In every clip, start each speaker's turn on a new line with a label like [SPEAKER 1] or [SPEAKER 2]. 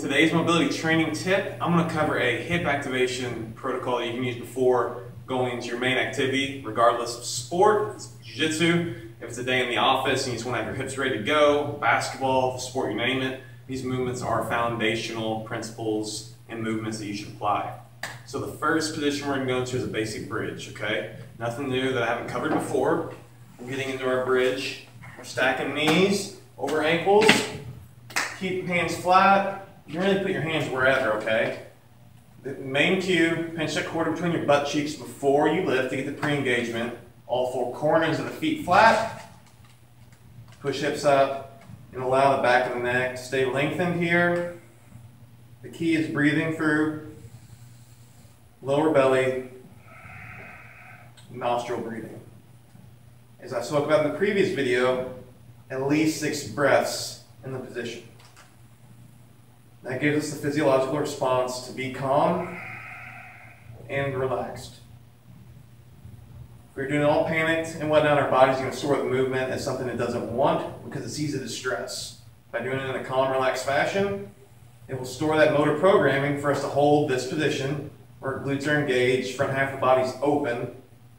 [SPEAKER 1] today's mobility training tip, I'm going to cover a hip activation protocol that you can use before going into your main activity, regardless of sport. It's jiu-jitsu. If it's a day in the office and you just want to have your hips ready to go, basketball, sport, you name it, these movements are foundational principles and movements that you should apply. So the first position we're going to go into is a basic bridge, okay? Nothing new that I haven't covered before. We're getting into our bridge. We're stacking knees over ankles. Keep hands flat. You can really put your hands wherever, okay? The main cue, pinch that quarter between your butt cheeks before you lift to get the pre-engagement. All four corners of the feet flat. Push hips up and allow the back of the neck to stay lengthened here. The key is breathing through lower belly, nostril breathing. As I spoke about in the previous video, at least six breaths in the position. That gives us the physiological response to be calm and relaxed. If we're doing all panicked and whatnot, our body's going to store the movement as something it doesn't want because it sees it as stress. By doing it in a calm, relaxed fashion, it will store that motor programming for us to hold this position where glutes are engaged, front half of the body's open.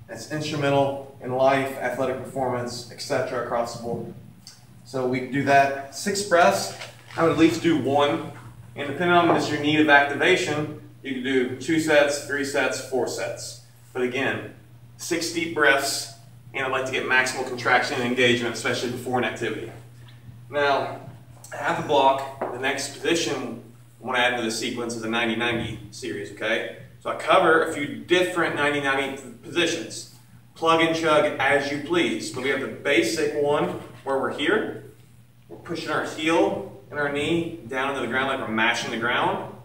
[SPEAKER 1] That's instrumental in life, athletic performance, etc. across the board. So we do that six breaths. I would at least do one. And depending on this, your need of activation, you can do two sets, three sets, four sets. But again, six deep breaths, and I'd like to get maximal contraction and engagement, especially before an activity. Now, half a block, the next position I want to add to the sequence is a 90-90 series, okay? So I cover a few different 90-90 positions. Plug and chug as you please. But we have the basic one where we're here. We're pushing our heel and our knee down into the ground like we're mashing the ground.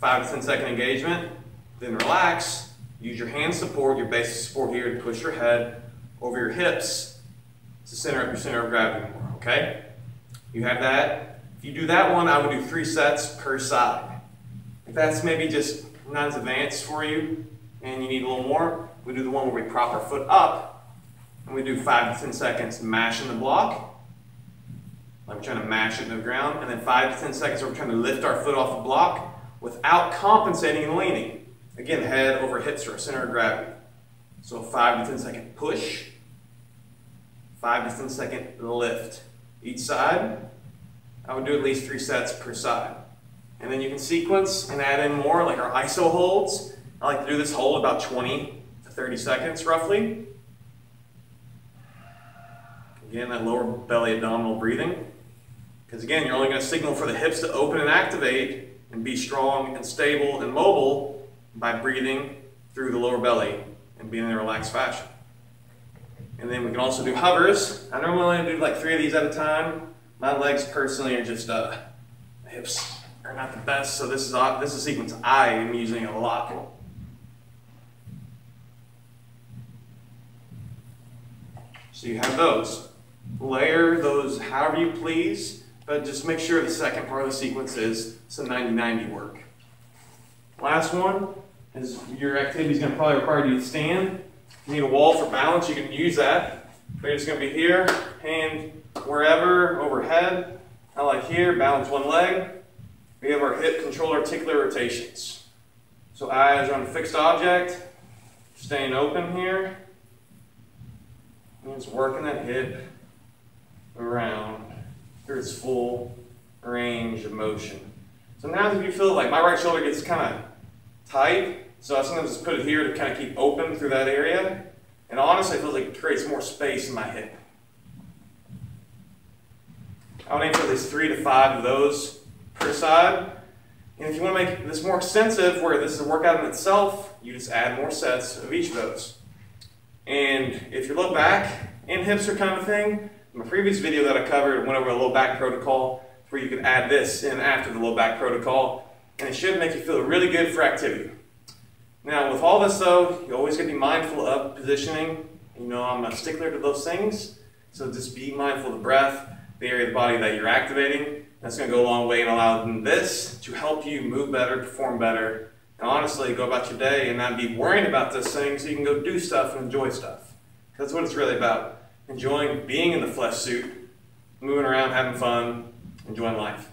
[SPEAKER 1] Five to 10 second engagement. Then relax. Use your hand support, your basic support here to push your head over your hips to center up your center of gravity more, okay? You have that. If you do that one, I would do three sets per side. If that's maybe just not as advanced for you and you need a little more, we do the one where we prop our foot up and we do five to 10 seconds mashing the block. Like we're trying to mash it into the ground. And then five to 10 seconds where we're trying to lift our foot off the block without compensating and leaning. Again, head over hips or center of gravity. So five to 10 second push, five to 10 second lift. Each side, I would do at least three sets per side. And then you can sequence and add in more, like our iso holds. I like to do this hold about 20 to 30 seconds roughly. Again, that lower belly abdominal breathing. Because again, you're only going to signal for the hips to open and activate and be strong and stable and mobile by breathing through the lower belly and being in a relaxed fashion. And then we can also do hovers. I normally only do like three of these at a time. My legs personally are just uh, hips are not the best, so this is, this is a sequence I am using a lot. So you have those. Layer those however you please, but just make sure the second part of the sequence is some 90-90 work. Last one is your activity is going to probably require you to stand. You need a wall for balance, you can use that. But just going to be here, hand wherever, overhead. I like here, balance one leg. We have our hip control articular rotations. So eyes are on a fixed object, staying open here. And just working that hip around through its full range of motion. So now if you feel like my right shoulder gets kind of tight, so I sometimes just put it here to kind of keep open through that area. And honestly, it feels like it creates more space in my hip. I would aim for at least three to five of those per side. And if you want to make this more extensive, where this is a workout in itself, you just add more sets of each of those. And if your low back and hips are kind of a thing, in my previous video that I covered, I went over a low back protocol where you could add this in after the low back protocol, and it should make you feel really good for activity. Now, with all this though, you always got to be mindful of positioning. You know, I'm a stickler to those things, so just be mindful of the breath, the area of the body that you're activating, that's going to go a long way in allowing this to help you move better, perform better, and honestly go about your day and not be worrying about this thing so you can go do stuff and enjoy stuff. That's what it's really about. Enjoying being in the flesh suit, moving around, having fun, enjoying life.